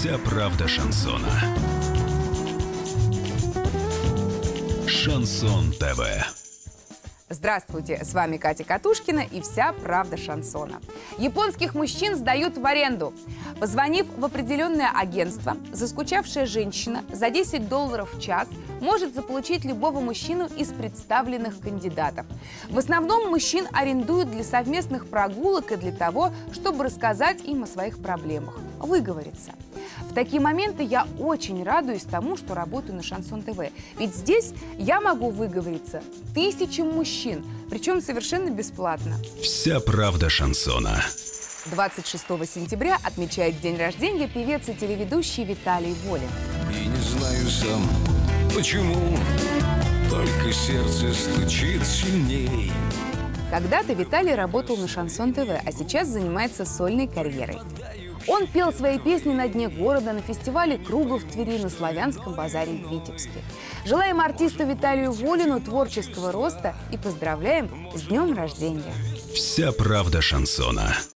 Вся правда шансона. Шансон ТВ. Здравствуйте, с вами Катя Катушкина и вся правда шансона. Японских мужчин сдают в аренду. Позвонив в определенное агентство, заскучавшая женщина за 10 долларов в час может заполучить любого мужчину из представленных кандидатов. В основном мужчин арендуют для совместных прогулок и для того, чтобы рассказать им о своих проблемах, выговориться. В такие моменты я очень радуюсь тому, что работаю на Шансон ТВ. Ведь здесь я могу выговориться тысячам мужчин, причем совершенно бесплатно. Вся правда шансона. 26 сентября отмечает день рождения певец и телеведущий Виталий Волин. И не знаю сам, почему Только сердце стучит сильней Когда-то Виталий работал на Шансон ТВ, а сейчас занимается сольной карьерой. Он пел свои песни на дне города, на фестивале «Круга» в Твери, на Славянском базаре в Витебске. Желаем артисту Виталию Волину творческого роста и поздравляем с днем рождения. Вся правда шансона.